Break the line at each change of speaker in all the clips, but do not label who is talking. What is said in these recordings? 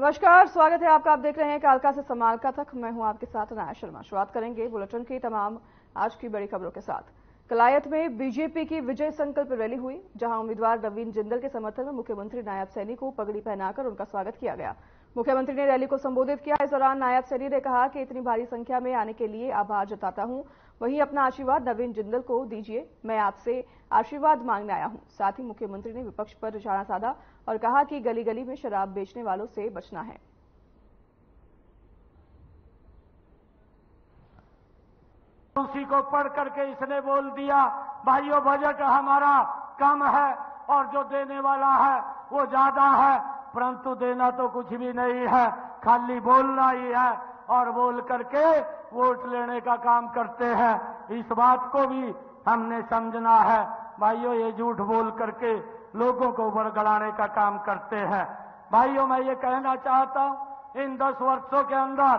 नमस्कार, स्वागत है आपका। आप देख रहे हैं कालका से समालका तक मैं हूँ आपके साथ अनाया शर्मा। शुरुआत करेंगे बुलेटिन की तमाम आज की बड़ी खबरों के साथ। कलायत में बीजेपी की विजय संकल्प रैली हुई, जहाँ उम्मीदवार रवीन जिंदल के समर्थन में मुख्यमंत्री नायब सैनी को पगड़ी पहनाकर उनका स्वागत किया गया। मुख्यमंत्री ने रैली को संबोधित किया। इस दौरान नायब सैनी ने कहा कि इतनी भारी संख्या में आने के लिए आभार जताता हूँ। वहीं अपना आशीर्वाद नवीन जिंदल को दीजिए। मैं आपसे आशीर्वाद मांगने आया हूँ। साथ ही मुख्यमंत्री ने विपक्ष पर निशाना साधा और कहा कि गली गली में शराब बेचने वालों से बचना है।
उसी को पढ़ करके इसने बोल दिया, भाइयों, बजट हमारा कम है और जो देने वाला है वो ज़्यादा है, परंतु देना तो कुछ भी नहीं है, खाली बोलना ही है। और बोल करके वोट लेने का काम करते हैं। इस बात को भी हमने समझना है। भाइयों, ये झूठ बोल करके लोगों को बरगड़ाने का काम करते हैं। भाइयों, मैं ये कहना चाहता हूँ, इन दस वर्षों के अंदर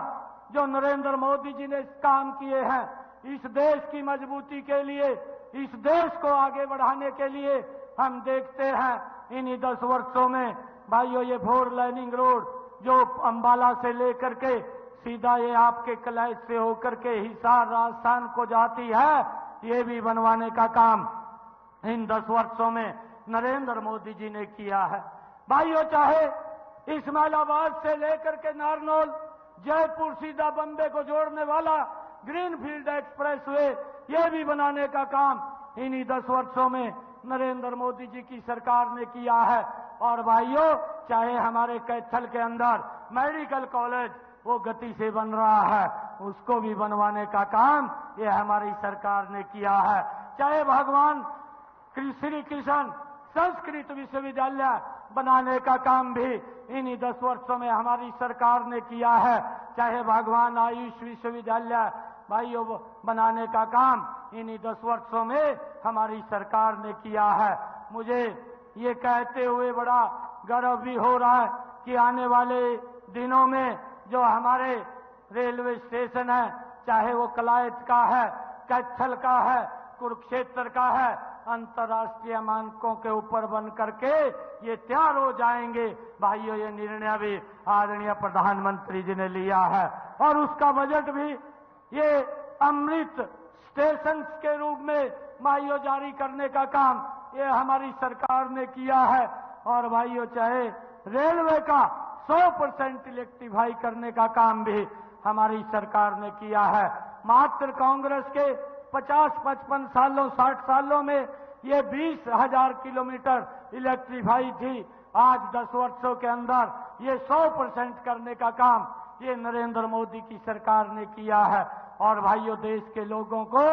जो नरेंद्र मोदी जी ने काम किए हैं, इस देश की मजबूती के लिए, इस देश को आगे बढ़ाने के लिए हम देखते हैं। इन्हीं दस वर्षों में, भाइयों, ये फोर लाइनिंग रोड जो अंबाला से लेकर के सीधा ये आपके कलैश से होकर के हिसार राजस्थान को जाती है। ये भी बनवाने का काम इन दस वर्षों में नरेंद्र मोदी जी ने किया है। भाइयों, चाहे इस्माइलाबाद से लेकर के नारनौल, जयपुर सीधा बम्बे को जोड़ने वाला ग्रीनफील्ड एक्सप्रेस वे, ये भी बनाने का काम इन्हीं दस वर्षों में नरेंद्र मोदी जी की सरकार ने किया है। और भाइयों, चाहे हमारे कैथल के अंदर मेडिकल कॉलेज वो गति से बन रहा है। उसको भी बनवाने का काम ये हमारी सरकार ने किया है। चाहे भगवान श्री कृष्ण संस्कृत विश्वविद्यालय बनाने का काम भी इन्हीं दस वर्षों में हमारी सरकार ने किया है। चाहे भगवान आयुष विश्वविद्यालय भाइयों बनाने का काम इन्हीं दस वर्षों में हमारी सरकार ने किया है। मुझे ये कहते हुए बड़ा गर्व भी हो रहा है कि आने वाले दिनों में जो हमारे रेलवे स्टेशन है, चाहे वो कलायत का है, कैथल का है, कुरुक्षेत्र का है, अंतर्राष्ट्रीय मानकों के ऊपर बन करके ये तैयार हो जाएँगे। भाइयों, ये निर्णय भी आदरणीय प्रधानमंत्री जी ने लिया है। और उसका बजट भी ये अमृत स्टेशन के रूप में भाइयों जारी करने का काम ये हमारी सरकार ने किया है। और भाइयों, चाहे रेलवे का 100 परसेंट इलेक्ट्रीफाई करने का काम भी हमारी सरकार ने किया है। मात्र कांग्रेस के 50-55 सालों 60 सालों में ये बीस हज़ार किलोमीटर इलेक्ट्रीफाई थी। आज 10 वर्षों के अंदर ये 100 परसेंट करने का काम ये नरेंद्र मोदी की सरकार ने किया है। और भाइयों, देश के लोगों को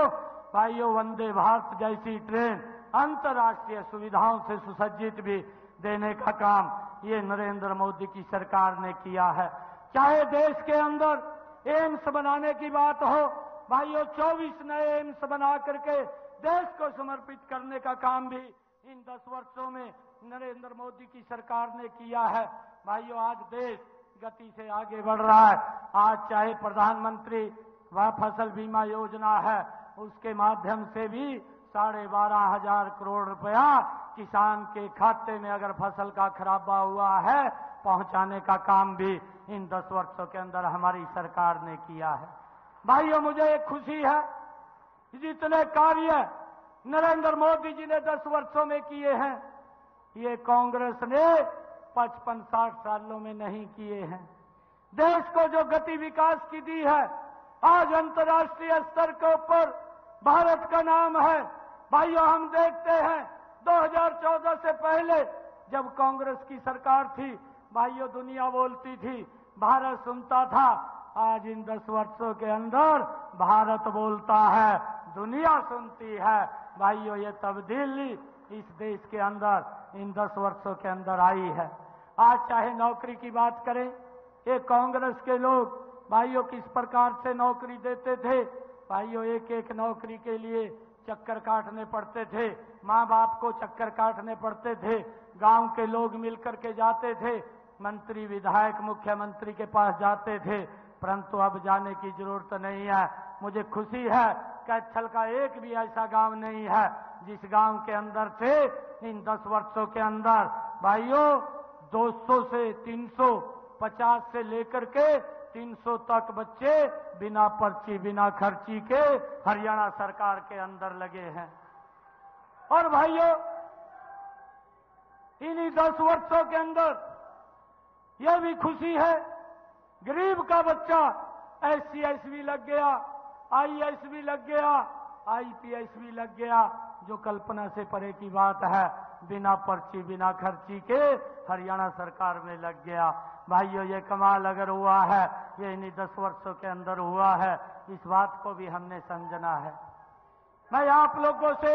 भाइयों, वंदे भारत जैसी ट्रेन अंतर्राष्ट्रीय सुविधाओं से सुसज्जित भी देने का काम ये नरेंद्र मोदी की सरकार ने किया है। चाहे देश के अंदर एम्स बनाने की बात हो, भाइयों 24 नए एम्स बना करके देश को समर्पित करने का काम भी इन 10 वर्षों में नरेंद्र मोदी की सरकार ने किया है। भाइयों, आज देश गति से आगे बढ़ रहा है। आज चाहे प्रधानमंत्री वह फ़सल बीमा योजना है, उसके माध्यम से भी साढ़े बारह हज़ार करोड़ रुपया किसान के खाते में अगर फ़सल का खराबा हुआ है, पहुँचाने का काम भी इन दस वर्षों के अंदर हमारी सरकार ने किया है। भाइयों, मुझे एक खुशी है जितने कार्य नरेंद्र मोदी जी ने दस वर्षों में किए हैं, ये कांग्रेस ने पचपन साठ सालों में नहीं किए हैं। देश को जो गति विकास की दी है, आज अंतर्राष्ट्रीय स्तर के ऊपर भारत का नाम है। भाइयों, हम देखते हैं 2014 से पहले जब कांग्रेस की सरकार थी, भाइयों, दुनिया बोलती थी, भारत सुनता था, आज इन दस वर्षों के अंदर भारत बोलता है, दुनिया सुनती है। भाइयों, ये तब्दीली इस देश के अंदर, इन दस वर्षों के अंदर आई है। आज चाहे नौकरी की बात करें, ये कांग्रेस के लोग भाइयों किस प्रकार से नौकरी देते थे भाइयों एक एक नौकरी के लिए चक्कर काटने पड़ते थे। माँ बाप को चक्कर काटने पड़ते थे। गाँव के लोग मिलकर के जाते थे। मंत्री, विधायक, मुख्यमंत्री के पास जाते थे। परंतु अब जाने की ज़रूरत नहीं है। मुझे खुशी है कैथल का एक भी ऐसा गाँव नहीं है, जिस गाँव के अंदर से इन दस वर्षों के अंदर। भाइयों 200 से 300
50 से लेकर के 300 तक बच्चे बिना पर्ची, बिना खर्ची के हरियाणा सरकार के अंदर लगे हैं। और भाइयों, इन्हीं दस वर्षों के अंदर यह भी खुशी है, गरीब का बच्चा एस भी लग गया आईएएस भी लग गया आईपीएस भी लग गया, जो कल्पना से परे की बात है, बिना पर्ची, बिना खर्ची के हरियाणा सरकार में लग गया। भाइयों, ये कमाल अगर हुआ है, ये इन्हीं दस वर्षों के अंदर हुआ है, इस बात को भी हमने समझना है। मैं आप लोगों से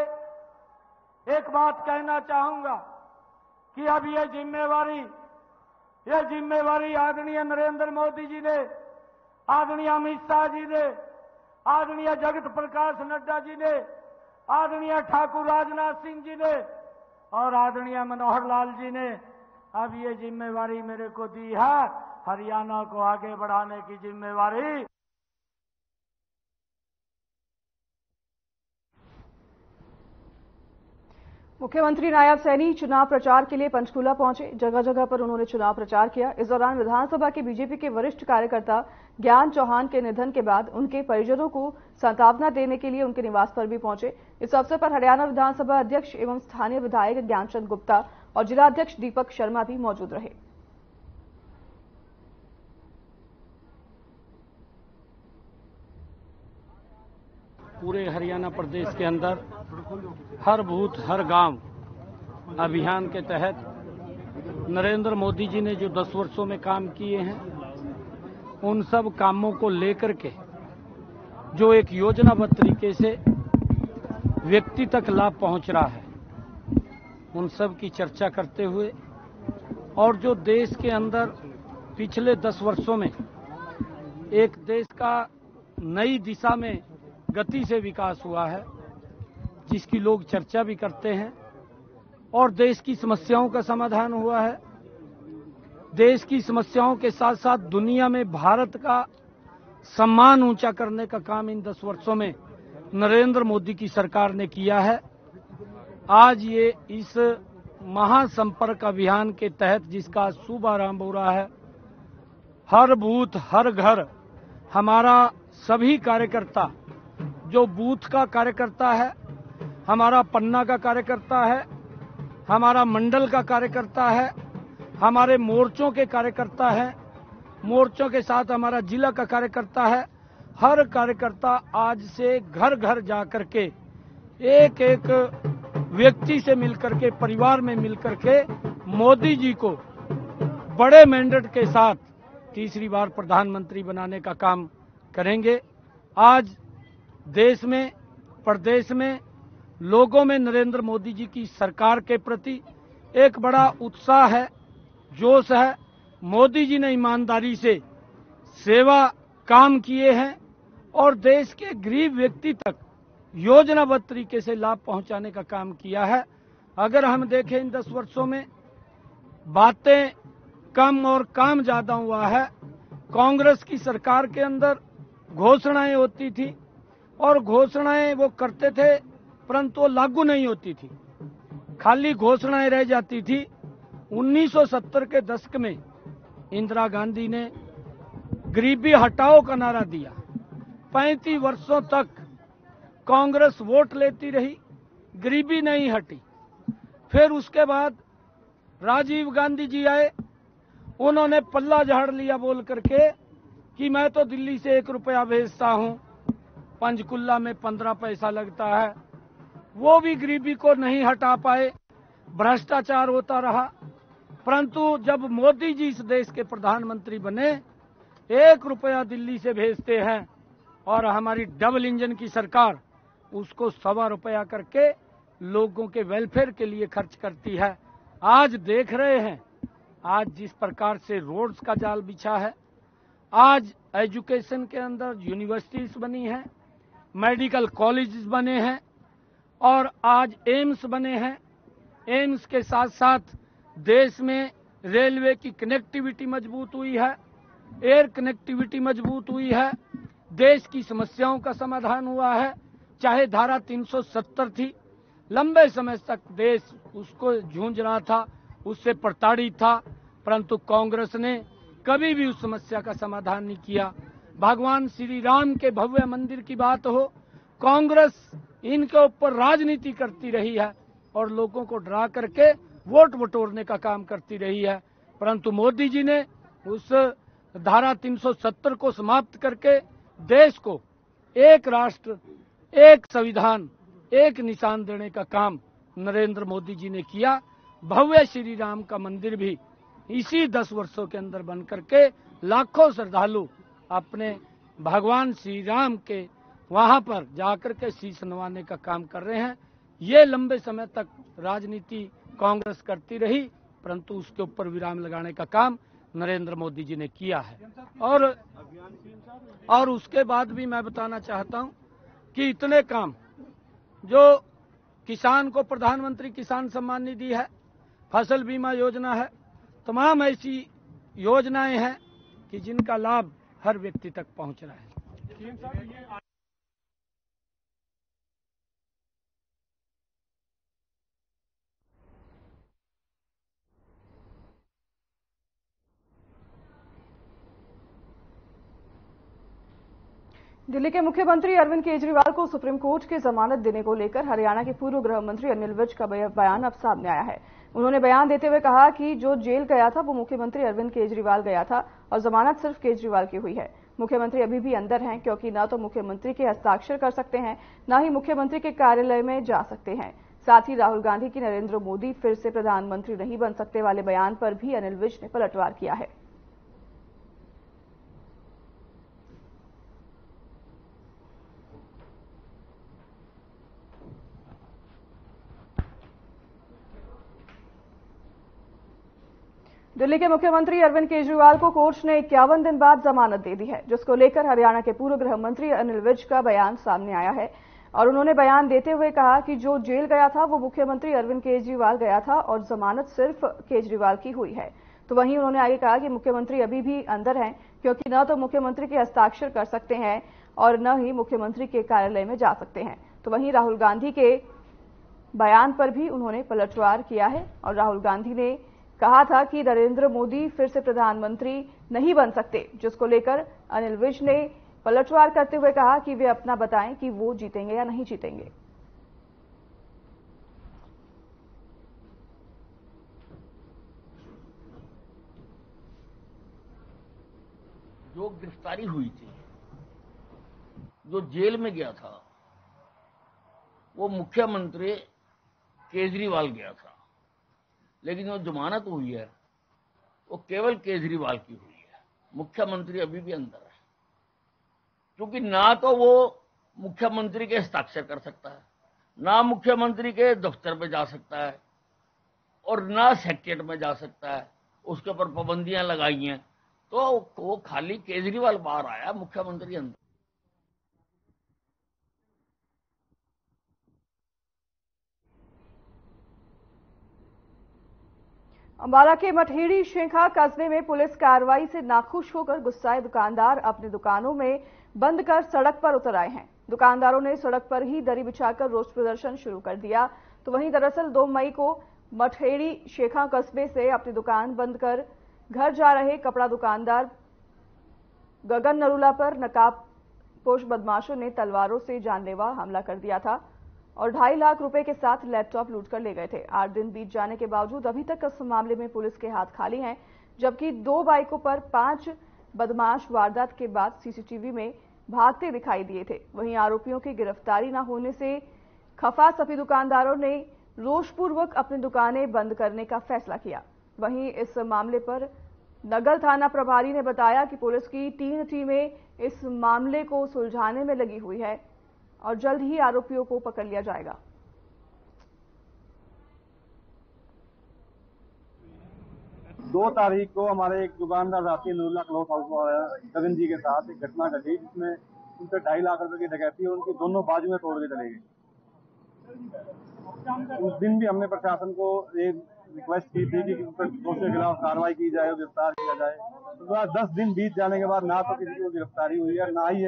एक बात कहना चाहूँगा कि अब ये जिम्मेवारी ये जिम्मेवारी आदरणीय नरेंद्र मोदी जी ने, आदरणीय अमित शाह जी ने, आदरणीय जगत प्रकाश नड्डा जी ने, आदरणीय ठाकुर राजनाथ सिंह जी ने और आदरणीय मनोहर लाल जी ने अब ये जिम्मेवारी मेरे को दी है, हरियाणा को आगे बढ़ाने की जिम्मेवारी।
मुख्यमंत्री नायब सैनी चुनाव प्रचार के लिए पंचकूला पहुँचे। जगह जगह पर उन्होंने चुनाव प्रचार किया। इस दौरान विधानसभा के बीजेपी के वरिष्ठ कार्यकर्ता ज्ञान चौहान के निधन के बाद उनके परिजनों को सांत्वना देने के लिए उनके निवास पर भी पहुँचे। इस अवसर पर हरियाणा विधानसभा अध्यक्ष एवं स्थानीय विधायक ज्ञानचंद गुप्ता और जिलाध्यक्ष दीपक शर्मा भी मौजूद रहे।
पूरे हरियाणा प्रदेश के अंदर हर बूथ, हर गाँव अभियान के तहत नरेंद्र मोदी जी ने जो 10 वर्षों में काम किए हैं, उन सब कामों को लेकर के जो एक योजनाबद्ध तरीके से व्यक्ति तक लाभ पहुँच रहा है उन सब की चर्चा करते हुए और जो देश के अंदर पिछले दस वर्षों में एक देश का नई दिशा में गति से विकास हुआ है, जिसकी लोग चर्चा भी करते हैं और देश की समस्याओं का समाधान हुआ है। देश की समस्याओं के साथ साथ दुनिया में भारत का सम्मान ऊँचा करने का काम इन दस वर्षों में नरेंद्र मोदी की सरकार ने किया है। आज ये इस महासंपर्क अभियान के तहत जिसका शुभ आरंभ हो रहा है, हर बूथ, हर घर, हमारा सभी कार्यकर्ता, जो बूथ का कार्यकर्ता है, हमारा पन्ना का कार्यकर्ता है, हमारा मंडल का कार्यकर्ता है, हमारे मोर्चों के कार्यकर्ता है, मोर्चों के साथ हमारा जिला का कार्यकर्ता है, हर कार्यकर्ता आज से घर घर जाकर के एक एक व्यक्ति से मिलकर के, परिवार में मिलकर के मोदी जी को बड़े मैंडेट के साथ तीसरी बार प्रधानमंत्री बनाने का काम करेंगे। आज देश में, प्रदेश में, लोगों में नरेंद्र मोदी जी की सरकार के प्रति एक बड़ा उत्साह है, जोश है। मोदी जी ने ईमानदारी से सेवा, काम किए हैं और देश के गरीब व्यक्ति तक योजनाबद्ध तरीके से लाभ पहुँचाने का काम किया है। अगर हम देखें इन दस वर्षों में बातें कम और काम ज़्यादा हुआ है। कांग्रेस की सरकार के अंदर घोषणाएँ होती थी और घोषणाएँ वो करते थे, परंतु वो लागू नहीं होती थी। खाली घोषणाएँ रह जाती थी। 1970 के दशक में इंदिरा गांधी ने गरीबी हटाओ का नारा दिया। पैंतीस वर्षों तक कांग्रेस वोट लेती रही, गरीबी नहीं हटी। फिर उसके बाद राजीव गांधी जी आए, उन्होंने पल्ला झाड़ लिया बोल करके कि मैं तो दिल्ली से एक रुपया भेजता हूँ पंचकुल्ला में पंद्रह पैसा लगता है। वो भी गरीबी को नहीं हटा पाए, भ्रष्टाचार होता रहा। परंतु जब मोदी जी इस देश के प्रधानमंत्री बने, एक रुपया दिल्ली से भेजते हैं और हमारी डबल इंजन की सरकार उसको सवा रुपया करके लोगों के वेलफेयर के लिए खर्च करती है। आज देख रहे हैं, आज जिस प्रकार से रोड्स का जाल बिछा है, आज एजुकेशन के अंदर यूनिवर्सिटीज बनी है मेडिकल कॉलेज बने हैं, और आज एम्स बने हैं। एम्स के साथ साथ देश में रेलवे की कनेक्टिविटी मज़बूत हुई है एयर कनेक्टिविटी मज़बूत हुई है, देश की समस्याओं का समाधान हुआ है। चाहे धारा 370 थी, लंबे समय तक देश उसको झूंझ रहा था, उससे प्रताड़ित था, परंतु कांग्रेस ने कभी भी उस समस्या का समाधान नहीं किया। भगवान श्री राम के भव्य मंदिर की बात हो, कांग्रेस इनके ऊपर राजनीति करती रही है और लोगों को डरा करके वोट बटोरने का काम करती रही है। परंतु मोदी जी ने उस धारा 370 को समाप्त करके देश को एक राष्ट्र एक संविधान, एक निशान देने का काम नरेंद्र मोदी जी ने किया। भव्य श्री राम का मंदिर भी इसी दस वर्षों के अंदर बन करके लाखों श्रद्धालु अपने भगवान श्री राम के वहाँ पर जाकर के शीश नवाने का काम कर रहे हैं। ये लंबे समय तक राजनीति कांग्रेस करती रही, परंतु उसके ऊपर विराम लगाने का काम नरेंद्र मोदी जी ने किया है। और और उसके बाद भी मैं बताना चाहता हूँ कि इतने काम जो किसान को प्रधानमंत्री किसान सम्मान निधि है, फ़सल बीमा योजना है, तमाम ऐसी योजनाएँ हैं कि जिनका लाभ हर व्यक्ति तक पहुँच रहा है।
दिल्ली के मुख्यमंत्री अरविंद केजरीवाल को सुप्रीम कोर्ट की जमानत देने को लेकर हरियाणा के पूर्व गृह मंत्री अनिल विज का बयान अब सामने आया है। उन्होंने बयान देते हुए कहा कि जो जेल गया था, वो मुख्यमंत्री अरविंद केजरीवाल गया था और जमानत सिर्फ़ केजरीवाल की हुई है। मुख्यमंत्री अभी भी अंदर हैं, क्योंकि न तो मुख्यमंत्री के हस्ताक्षर कर सकते हैं, न ही मुख्यमंत्री के कार्यालय में जा सकते हैं। साथ ही राहुल गांधी की नरेंद्र मोदी फिर से प्रधानमंत्री नहीं बन सकते वाले बयान पर भी अनिल विज ने पलटवार किया है। दिल्ली के मुख्यमंत्री अरविंद केजरीवाल को कोर्ट ने इक्यावन दिन बाद जमानत दे दी है, जिसको लेकर हरियाणा के पूर्व गृह मंत्री अनिल विज का बयान सामने आया है। और उन्होंने बयान देते हुए कहा कि जो जेल गया था, वो मुख्यमंत्री अरविंद केजरीवाल गया था और जमानत सिर्फ़ केजरीवाल की हुई है। तो वहीं उन्होंने आगे कहा कि मुख्यमंत्री अभी भी अंदर हैं, क्योंकि न तो मुख्यमंत्री के हस्ताक्षर कर सकते हैं और न ही मुख्यमंत्री के कार्यालय में जा सकते हैं। तो वहीं राहुल गांधी के बयान पर भी उन्होंने पलटवार किया है और राहुल गांधी ने कहा था कि नरेंद्र मोदी फिर से प्रधानमंत्री नहीं बन सकते, जिसको लेकर अनिल विज ने पलटवार करते हुए कहा कि वे अपना बताएँ कि वो जीतेंगे या नहीं जीतेंगे।
जो गिरफ्तारी हुई थी, जो जेल में गया था, वो मुख्यमंत्री केजरीवाल गया था। लेकिन जो जमानत हुई है, वो केवल केजरीवाल की हुई है। मुख्यमंत्री अभी भी अंदर है। क्योंकि ना तो वो मुख्यमंत्री के हस्ताक्षर कर सकता है, ना मुख्यमंत्री के दफ्तर में जा सकता है, और ना सेक्रेट में जा सकता है। उसके ऊपर पाबंदियाँ लगाई हैं। तो वो खाली केजरीवाल बाहर आया, मुख्यमंत्री अंदर।
अंबाला के मठेड़ी शेखा कस्बे में पुलिस कार्रवाई से नाखुश होकर गुस्साए दुकानदार अपने दुकानों में बंद कर सड़क पर उतर आए हैं। दुकानदारों ने सड़क पर ही दरी बिछाकर रोष प्रदर्शन शुरू कर दिया। तो वहीं दरअसल 2 मई को मठेड़ी शेखा कस्बे से अपनी दुकान बंद कर घर जा रहे कपड़ा दुकानदार गगन नरूला पर नकाब पोष बदमाशों ने तलवारों से जानलेवा हमला कर दिया था। और ढाई लाख रुपए के साथ लैपटॉप लूट कर ले गए थे। आठ दिन बीत जाने के बावजूद अभी तक इस मामले में पुलिस के हाथ खाली हैं, जबकि दो बाइकों पर पाँच बदमाश वारदात के बाद सीसीटीवी में भागते दिखाई दिए थे। वहीं आरोपियों की गिरफ्तारी न होने से खफा सभी दुकानदारों ने रोषपूर्वक अपनी दुकानें बंद करने का फैसला किया। वहीं इस मामले पर नगल थाना प्रभारी ने बताया कि पुलिस की तीन टीमें इस मामले को सुलझाने में लगी हुई है। और जल्द ही आरोपियों को पकड़ लिया जाएगा।
दो तारीख को हमारे एक दुकानदार राशि नूरला क्लोथ हाउस गगन जी के साथ एक घटना घटी, जिसमें उनसे ढाई लाख रुपए की डकैती और उनकी दोनों बाजू में तोड़ के चले गए। उस दिन भी हमने प्रशासन को एक रिक्वेस्ट की थी कि दोषियों के खिलाफ कार्रवाई की जाए और गिरफ़्तार किया जाए। बाद दस दिन बीत जाने के बाद ना तो किसी को गिरफ्तारी हुई है, ना ही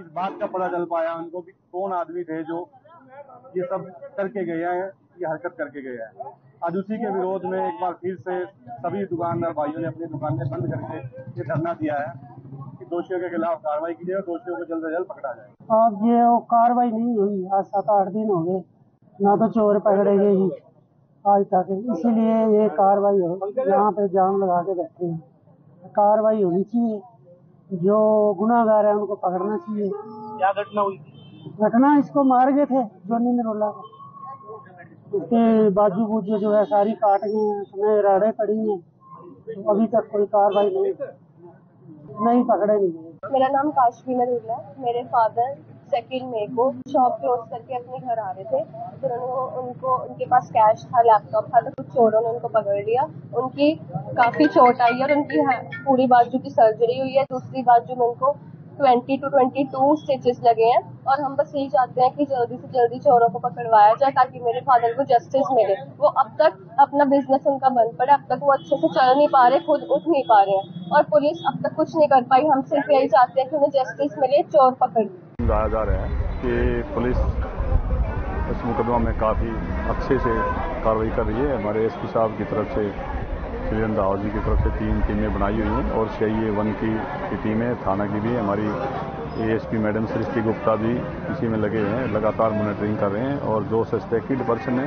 इस बात का पता चल पाया, उनको कि कौन आदमी थे जो ये सब करके गए हैं, ये हरकत करके गए हैं। आज उसी के विरोध में एक बार फिर से सभी दुकानदार भाइयों ने अपनी दुकानें बंद करके ये धरना दिया है कि दोषियों के खिलाफ कार्रवाई की जाए और दोषियों को जल्द से जल्द पकड़ा जाए।
अब ये कार्रवाई नहीं हुई, आज सात आठ दिन हो गए, ना तो चोर पकड़े गए ही आज तक। इसीलिए ये कार्रवाई हो, यहाँ पे जाम लगा के बैठे हैं। कार्रवाई होनी चाहिए। जो गुनागार है उनको पकड़ना चाहिए।
क्या घटना हुई
घटना इसको मार गए थे जोनी निरोला को उसके बाजू बूजू जो है सारी काट गए हैं उसमें राड़े पड़ी हैं। तो अभी तक कोई कार्रवाई नहीं नहीं पकड़े नहीं
मेरा नाम काशवी नरूला है। मेरे फादर सेकेंड मे को शॉप क्लोज करके अपने घर आ रहे थे। फिर उन्होंने उनको, उनके पास कैश था लैपटॉप था तो कुछ चोरों ने उनको पकड़ लिया। उनकी काफ़ी चोट आई है और उनकी पूरी बाजू की सर्जरी हुई है। दूसरी बाजू में उनको 20 टू 22 स्टिचेस लगे हैं और हम बस यही चाहते हैं कि जल्दी से जल्दी चोरों को पकड़वाया जाए ताकि मेरे फादर को जस्टिस मिले। वो अब तक अपना बिज़नेस उनका बंद पड़ा अब तक वो अच्छे से चल नहीं पा रहे, खुद उठ नहीं पा रहे हैं। और पुलिस अब तक कुछ नहीं कर पाई। हम सिर्फ़ यही चाहते हैं कि उन्हें जस्टिस मिले, चोर पकड़
समझाया जा रहा है कि पुलिस इस मुकदमा में काफ़ी अच्छे से कार्रवाई कर रही है। हमारे एसपी साहब की तरफ़ से श्रीरन राव जी की तरफ़ से तीन टीमें बनाई हुई हैं और सीआईए वन की, की टीम है थाना की भी हमारी एएसपी मैडम सृष्टि गुप्ता भी इसी में लगे हुए हैं लगातार मॉनिटरिंग कर रहे हैं और जो सस्पेक्टेड पर्सन है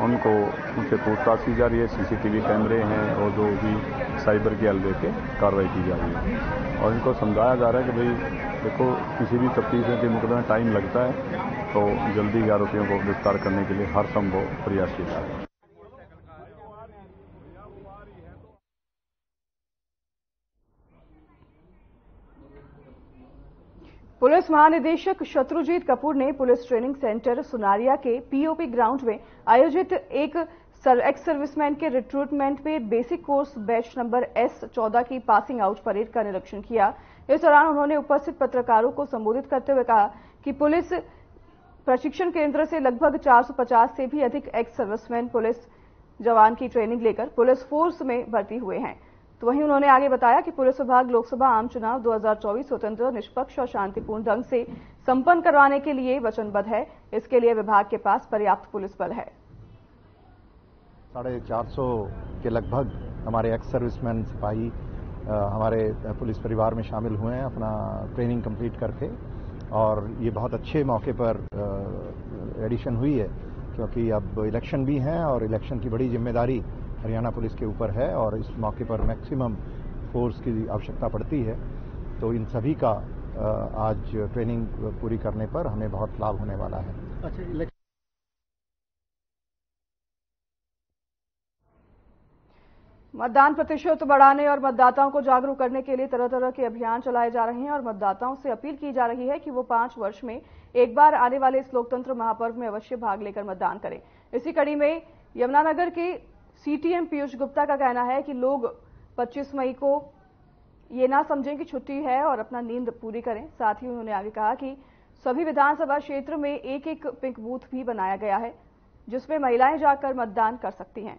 उनको, उनसे पूछताछ की जा रही है सीसीटीवी कैमरे हैं और जो भी साइबर की हल लेके कार्रवाई की जा रही है। और इनको समझाया जा रहा है कि भाई, देखो, किसी भी तफ्तीश के मुकदमे टाइम लगता है तो जल्दी आरोपियों को गिरफ़्तार करने के लिए हर संभव प्रयास किया जा रहा है।
पुलिस महानिदेशक शत्रुजीत कपूर ने पुलिस ट्रेनिंग सेंटर सुनारिया के पीओपी ग्राउंड में आयोजित एक एक्स सर्विसमैन के रिक्रूटमेंट में basic course batch number S चौदह की पासिंग आउट परेड का निरीक्षण किया। इस दौरान उन्होंने उपस्थित पत्रकारों को संबोधित करते हुए कहा कि पुलिस प्रशिक्षण केंद्र से लगभग 450 से भी अधिक एक्स सर्विसमैन पुलिस जवान की ट्रेनिंग लेकर पुलिस फोर्स में भर्ती हुए हैं। तो वहीं उन्होंने आगे बताया कि पुलिस विभाग लोकसभा आम चुनाव 2024 स्वतंत्र, निष्पक्ष और शांतिपूर्ण ढंग से संपन्न करवाने के लिए वचनबद्ध है। इसके लिए विभाग के पास पर्याप्त पुलिस बल है।
साढ़े चार सौ के लगभग हमारे एक्स सर्विसमैन सिपाही हमारे पुलिस परिवार में शामिल हुए हैं अपना ट्रेनिंग कंप्लीट करके। और ये बहुत अच्छे मौके पर एडिशन हुई है, क्योंकि अब इलेक्शन भी हैं और इलेक्शन की बड़ी ज़िम्मेदारी हरियाणा पुलिस के ऊपर है और इस मौके पर मैक्सिमम फोर्स की आवश्यकता पड़ती है। तो इन सभी का आज ट्रेनिंग पूरी करने पर हमें बहुत लाभ होने वाला है।
मतदान प्रतिशत बढ़ाने और मतदाताओं को जागरूक करने के लिए तरह तरह के अभियान चलाए जा रहे हैं और मतदाताओं से अपील की जा रही है कि वो पाँच वर्ष में एक बार आने वाले इस लोकतंत्र महापर्व में अवश्य भाग लेकर मतदान करें। इसी कड़ी में यमुनानगर के सीटीएम पीयूष गुप्ता का कहना है कि लोग 25 मई को ये ना समझें कि छुट्टी है और अपना नींद पूरी करें। साथ ही उन्होंने आगे कहा कि सभी विधानसभा क्षेत्र में एक एक पिंक बूथ भी बनाया गया है, जिसमें महिलाएँ जाकर मतदान कर सकती हैं।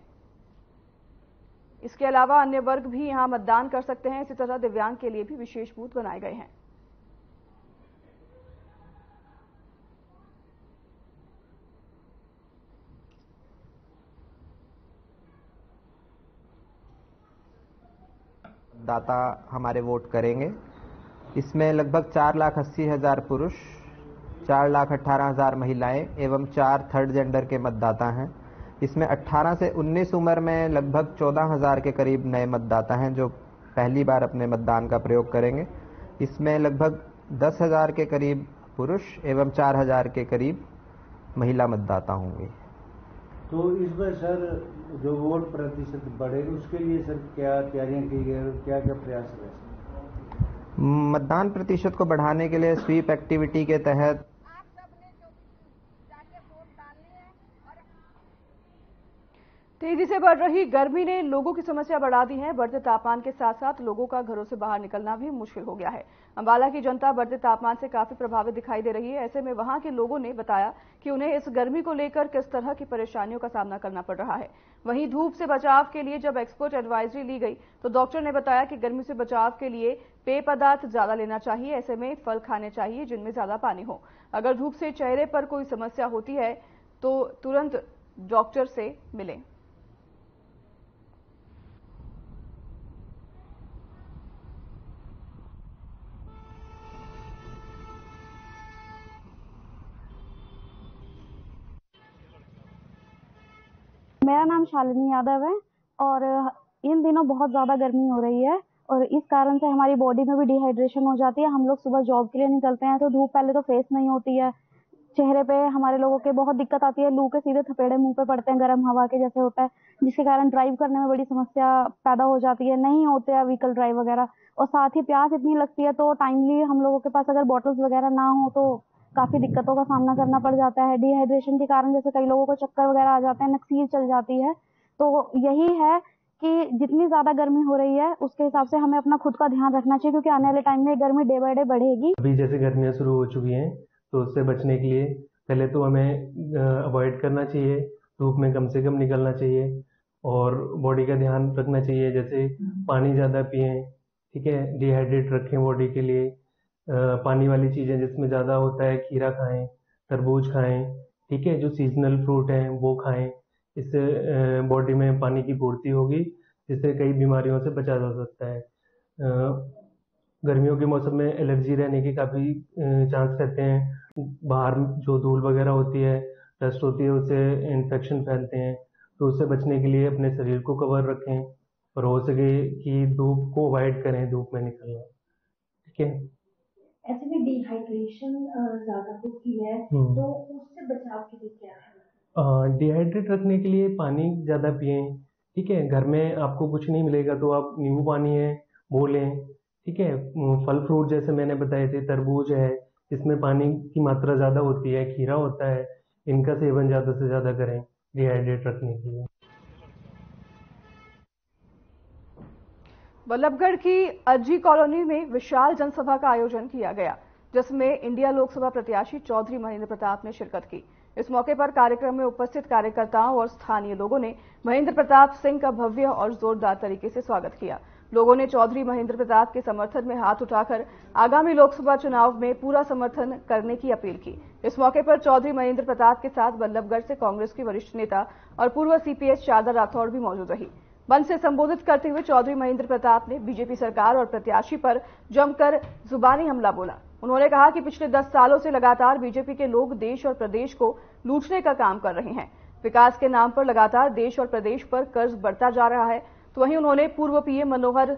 इसके अलावा अन्य वर्ग भी यहाँ मतदान कर सकते हैं। इसी तरह दिव्यांग के लिए भी विशेष बूथ बनाए गए हैं।
दाता हमारे वोट करेंगे। इसमें लगभग चार लाख अस्सी हज़ार पुरुष, चार लाख अट्ठारह हज़ार महिलाएँ एवं चार थर्ड जेंडर के मतदाता हैं। इसमें 18 से 19 उम्र में लगभग चौदह हज़ार के करीब नए मतदाता हैं जो पहली बार अपने मतदान का प्रयोग करेंगे। इसमें लगभग दस हज़ार के करीब पुरुष एवं चार हज़ार के करीब महिला मतदाता होंगे।
तो इस बार सर, जो वोट प्रतिशत बढ़े उसके लिए सर क्या तैयारियाँ की गई और क्या क्या प्रयास है?
मतदान प्रतिशत को बढ़ाने के लिए स्वीप एक्टिविटी के तहत
तेज़ी से बढ़ रही गर्मी ने लोगों की समस्या बढ़ा दी है। बढ़ते तापमान के साथ साथ लोगों का घरों से बाहर निकलना भी मुश्किल हो गया है। अंबाला की जनता बढ़ते तापमान से काफ़ी प्रभावित दिखाई दे रही है। ऐसे में वहाँ के लोगों ने बताया कि उन्हें इस गर्मी को लेकर किस तरह की परेशानियों का सामना करना पड़ रहा है। वहीं धूप से बचाव के लिए जब एक्सपर्ट एडवाइजरी ली गई तो डॉक्टर ने बताया कि गर्मी से बचाव के लिए पेय पदार्थ ज़्यादा लेना चाहिए। ऐसे में फल खाने चाहिए जिनमें ज़्यादा पानी हो। अगर धूप से चेहरे पर कोई समस्या होती है तो तुरंत डॉक्टर से मिलें।
मेरा नाम शालिनी यादव है और इन दिनों बहुत ज़्यादा गर्मी हो रही है और इस कारण से हमारी बॉडी में भी डिहाइड्रेशन हो जाती है। हम लोग सुबह जॉब के लिए निकलते हैं तो धूप पहले तो फेस नहीं होती है। चेहरे पे हमारे लोगों के बहुत दिक्कत आती है। लू के सीधे थपेड़े मुँह पे पड़ते हैं गर्म हवा के जैसे होता है, जिसके कारण ड्राइव करने में बड़ी समस्या पैदा हो जाती है। नहीं होते हैं व्हीकल ड्राइव वगैरह। और साथ ही प्यास इतनी लगती है तो टाइमली हम लोगों के पास अगर बॉटल्स वगैरह ना हो तो काफ़ी दिक्कतों का सामना करना पड़ जाता है। डिहाइड्रेशन के कारण जैसे कई लोगों को चक्कर वगैरह आ जाते हैं, नक्सीर चल जाती है। तो यही है कि जितनी ज़्यादा गर्मी हो रही है, उसके हिसाब से हमें अपना खुद का ध्यान रखना चाहिए, क्योंकि आने वाले टाइम में गर्मी डे बाय डे बढ़ेगी।
अभी जैसे गर्मियाँ शुरू हो चुकी हैं तो उससे बचने के लिए पहले तो हमें अवॉइड करना चाहिए, धूप में कम से कम निकलना चाहिए और बॉडी का ध्यान रखना चाहिए। जैसे पानी ज़्यादा पिए, ठीक है? डिहाइड्रेट रखें बॉडी के लिए। पानी वाली चीज़ें जिसमें ज़्यादा होता है, खीरा खाएँ, तरबूज खाएँ, ठीक है, जो सीजनल फ्रूट हैं, वो खाएँ। इससे बॉडी में पानी की पूर्ति होगी, जिससे कई बीमारियों से बचा जा सकता है। गर्मियों के मौसम में एलर्जी रहने के काफ़ी चांस रहते हैं। बाहर जो धूल वगैरह होती है डस्ट होती है, उससे इन्फेक्शन फैलते हैं। तो उससे बचने के लिए अपने शरीर को कवर रखें और हो सके कि धूप को अवॉइड करें, धूप में निकलना। ठीक है?
ऐसे में डिहाइड्रेशन ज़्यादा होती है तो उससे बचाव के लिए क्या है?
डिहाइड्रेट रखने के लिए पानी ज़्यादा पिए ठीक है? घर में आपको कुछ नहीं मिलेगा तो आप नींबू पानी है वो लें ठीक है? फल फ्रूट जैसे मैंने बताए थे तरबूज है इसमें पानी की मात्रा ज़्यादा होती है खीरा होता है इनका सेवन ज़्यादा से ज़्यादा करें डिहाइड्रेट रखने के लिए।
बल्लभगढ़ की अज्जी कॉलोनी में विशाल जनसभा का आयोजन किया गया, जिसमें इंडिया लोकसभा प्रत्याशी चौधरी महेंद्र प्रताप ने शिरकत की। इस मौके पर कार्यक्रम में उपस्थित कार्यकर्ताओं और स्थानीय लोगों ने महेंद्र प्रताप सिंह का भव्य और जोरदार तरीके से स्वागत किया। लोगों ने चौधरी महेंद्र प्रताप के समर्थन में हाथ उठाकर आगामी लोकसभा चुनाव में पूरा समर्थन करने की अपील की। इस मौके पर चौधरी महेंद्र प्रताप के साथ बल्लभगढ़ से कांग्रेस की वरिष्ठ नेता और पूर्व सीपीएस शारदा राठौड़ भी मौजूद रही। मंच से संबोधित करते हुए चौधरी महेंद्र प्रताप ने बीजेपी सरकार और प्रत्याशी पर जमकर जुबानी हमला बोला। उन्होंने कहा कि पिछले दस सालों से लगातार बीजेपी के लोग देश और प्रदेश को लूटने का काम कर रहे हैं। विकास के नाम पर लगातार देश और प्रदेश पर कर्ज बढ़ता जा रहा है। तो वहीं उन्होंने पूर्व पीएम मनोहर,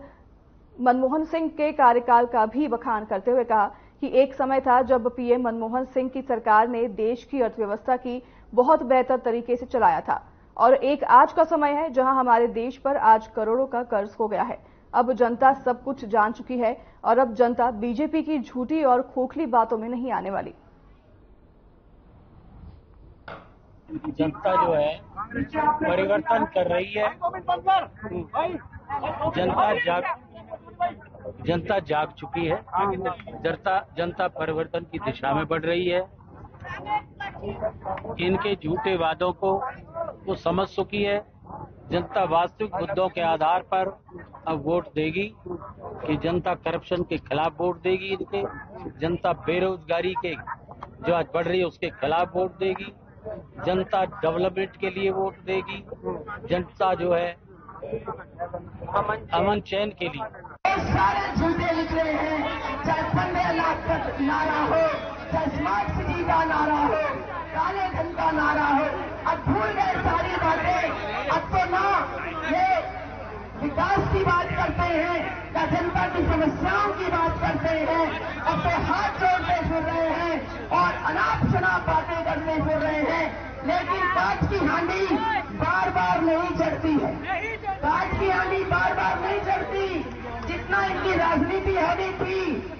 मनमोहन सिंह के कार्यकाल का भी बखान करते हुए कहा कि एक समय था जब पीएम मनमोहन सिंह की सरकार ने देश की अर्थव्यवस्था की बहुत बेहतर तरीके से चलाया था। और एक आज का समय है जहाँ हमारे देश पर आज करोड़ों का कर्ज हो गया है। अब जनता सब कुछ जान चुकी है और अब जनता बीजेपी की झूठी और खोखली बातों में नहीं आने वाली।
जनता जो है, परिवर्तन कर रही है। जनता जाग जनता जाग चुकी है। जनता जनता परिवर्तन की दिशा में बढ़ रही है। इनके झूठे वादों को वो समझ चुकी है। जनता वास्तविक मुद्दों के आधार पर अब वोट देगी कि जनता करप्शन के खिलाफ वोट देगी इनके। जनता बेरोजगारी के जो आज बढ़ रही है उसके खिलाफ वोट देगी। जनता डेवलपमेंट के लिए वोट देगी। जनता जो है, अमन चैन के लिए।
सारे झूठे हैं, चाहे पंद्रह लाख का नारा हो। स्मार्ट सिटी का नारा हो, काले धन का नारा हो। अब भूल गए सारी बातें। अब तो ना, ये विकास की बात करते हैं, या जनता की समस्याओं की बात करते हैं, अब तो हाथ जोड़ते फिर रहे हैं, और अनाप शनाप बातें करते फिर रहे हैं। लेकिन काट की हांडी बार बार नहीं चढ़ती है। काट की हांडी बार बार नहीं चढ़ती, जितना इनकी राजनीति हैवी थी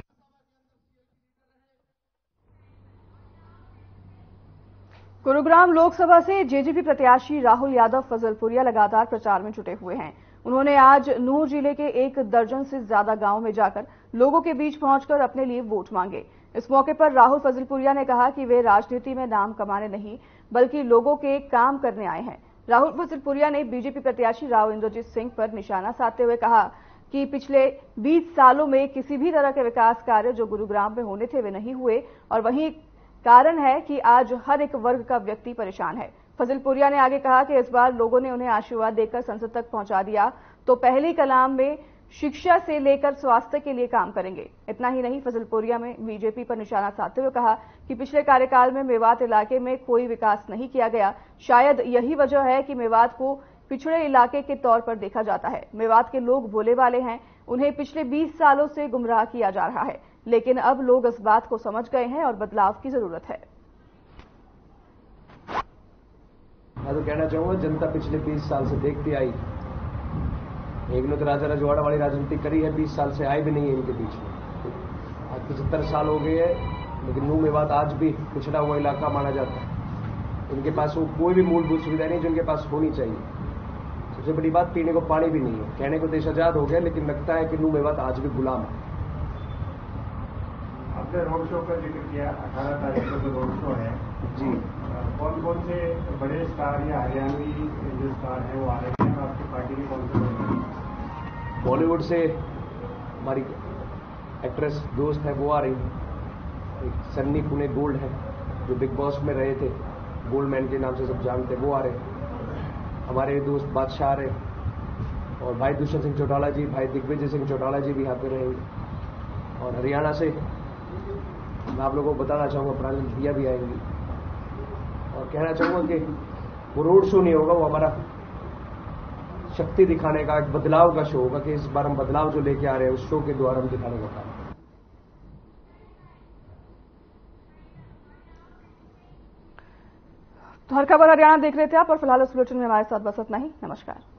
गुरुग्राम लोकसभा से जेजेपी प्रत्याशी राहुल यादव फजलपुरिया लगातार प्रचार में जुटे हुए हैं। उन्होंने आज नूर ज़िले के एक दर्जन से ज़्यादा गाँव में जाकर लोगों के बीच पहुंचकर अपने लिए वोट मांगे। इस मौके पर राहुल फजलपुरिया ने कहा कि वे राजनीति में नाम कमाने नहीं, बल्कि लोगों के काम करने आए हैं। राहुल फजलपुरिया ने बीजेपी प्रत्याशी राव इंद्रजीत सिंह पर निशाना साधते हुए कहा कि पिछले 20 सालों में किसी भी तरह के विकास कार्य जो गुरुग्राम में होने थे, वे नहीं हुए, और वहीं कारण है कि आज हर एक वर्ग का व्यक्ति परेशान है। फजलपुरिया ने आगे कहा कि इस बार लोगों ने उन्हें आशीर्वाद देकर संसद तक पहुँचा दिया। तो पहली कलाम में शिक्षा से लेकर स्वास्थ्य के लिए काम करेंगे। इतना ही नहीं, फजलपुरिया में बीजेपी पर निशाना साधते हुए कहा कि पिछले कार्यकाल में मेवात इलाके में कोई विकास नहीं किया गया। शायद यही वजह है कि मेवात को पिछड़े इलाके के तौर पर देखा जाता है। मेवात के लोग भोले वाले हैं उन्हें पिछले 20 सालों से गुमराह किया जा रहा है। लेकिन अब लोग इस बात को समझ गए हैं और बदलाव की ज़रूरत है।
मैं तो कहना चाहूँगा, जनता पिछले 20 साल से देखती आई। एक ने तो राजा रजवाड़ा वाली राजनीति करी है 20 साल से आए भी नहीं है इनके बीच में। आज पचहत्तर साल हो गए हैं, लेकिन नू में बात आज भी पिछड़ा हुआ इलाका माना जाता है। इनके पास वो कोई भी मूलभूत सुविधा नहीं जो पास होनी चाहिए। सबसे बड़ी बात पीने को पानी भी नहीं है। कहने को देश आज़ाद हो गया लेकिन लगता है कि नू में बात आज भी गुलाम है।
आपने रोड शो का ज़िक्र किया अठारह तारीख को जो रोड शो है।
जी।
कौन कौन से बड़े स्टार या हरियाणवी जो स्टार है वो आ रहे हैं? आपकी पार्टी के कौन से
बॉलीवुड से हमारी एक्ट्रेस दोस्त है वो आ रही है। एक सन्नी पुणे गोल्ड है जो बिग बॉस में रहे थे। गोल्ड मैन के नाम से सब जानते हैं वो आ रहे हमारे दोस्त बादशाह रहे। और भाई दुष्यंत सिंह चौटाला जी, भाई दिग्विजय सिंह चौटाला जी भी यहाँ पे रहेंगे और हरियाणा से मैं आप लोगों को बताना चाहूँगा, प्रांजल भैया भी आएँगी। और कहना चाहूँगा कि वो रोड शो नहीं होगा, वो हमारा शक्ति दिखाने का एक बदलाव का शो होगा कि इस बार हम बदलाव जो लेके आ रहे हैं, उस शो के द्वारा हम दिखाने का काम
तो हर खबर हरियाणा देख रहे थे आप और फ़िलहाल इस बुलेटिन में हमारे साथ बस इतना ही। नमस्कार।